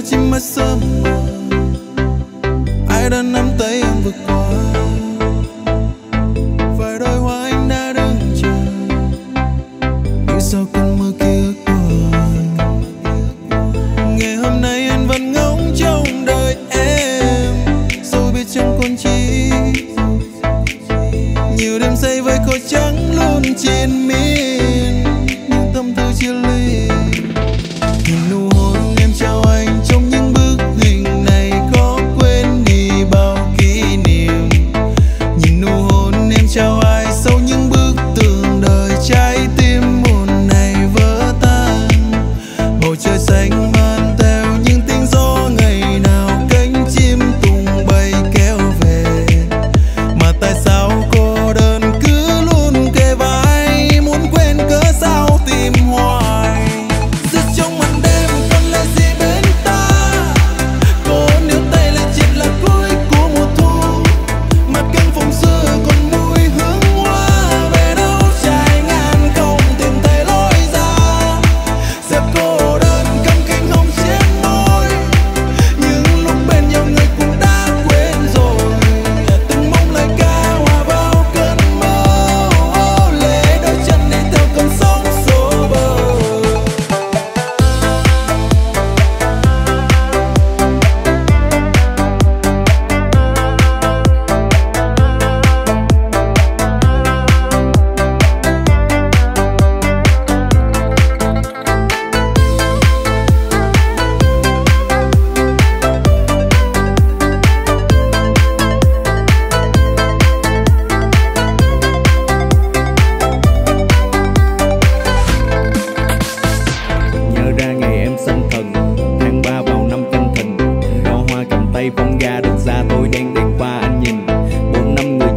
Imagine my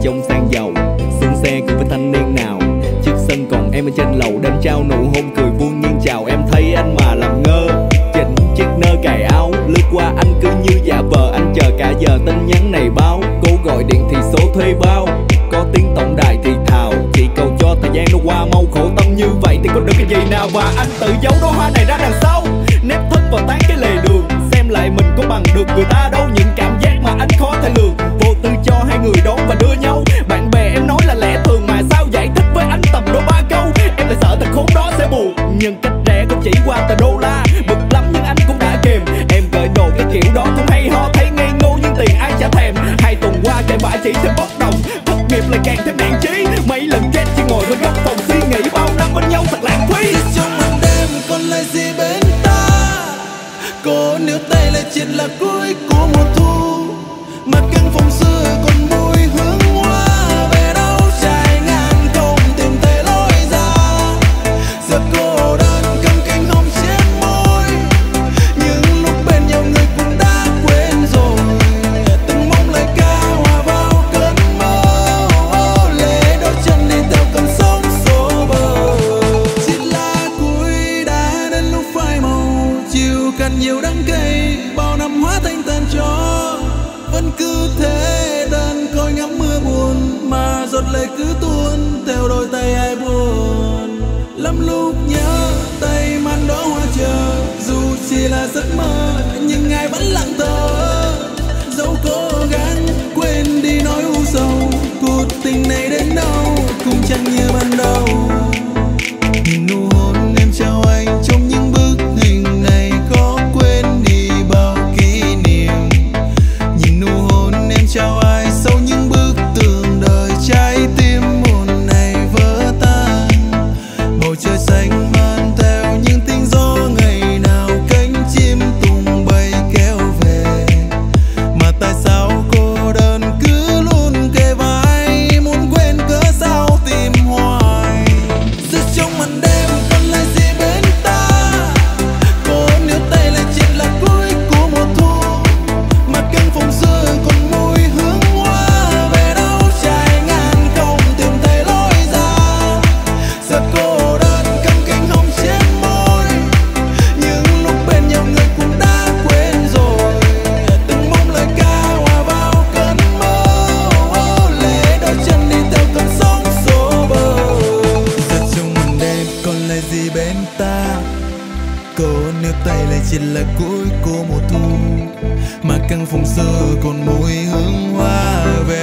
trong sang giàu. Xuống xe cười với thanh niên nào. Chiếc sân còn em ở trên lầu đang trao nụ hôn cười vui nhiên chào. Em thấy anh mà làm ngơ. Chỉnh chiếc nơ cài áo, lướt qua anh cứ như giả vờ. Anh chờ cả giờ tin nhắn này báo. Cố gọi điện thì số thuê bao. Có tiếng tổng đài thì thào. Chỉ cầu cho thời gian nó qua, mau khổ tâm như vậy thì có được cái gì nào? Và anh tự giấu đóa hoa này ra đằng sau. Nếp thân vào tán cái lề đường. Xem lại mình có bằng được người ta đâu. Những cái khốn đó sẽ buồn. Nhưng cách rẻ cũng chỉ qua tờ đô la. Bực lắm nhưng anh cũng đã kìm. Em gợi đồ cái kiểu đó cũng hay ho. Thấy ngây ngô nhưng tiền ai chả thèm. Hai tuần qua chạy vải chỉ thêm bốc đồng. Thất nghiệp lại càng thêm nhiều đắng cay bao năm hóa thành tàn chó vẫn cứ thế đơn coi ngắm mưa buồn, mà giọt lệ cứ tuôn theo đôi tay ai buồn. Lắm lúc nhớ tay man đó hoa chờ, dù chỉ là giấc mơ. Chỉ là cuối của mùa thu, Mà căn phòng xưa còn mùi hương hoa về.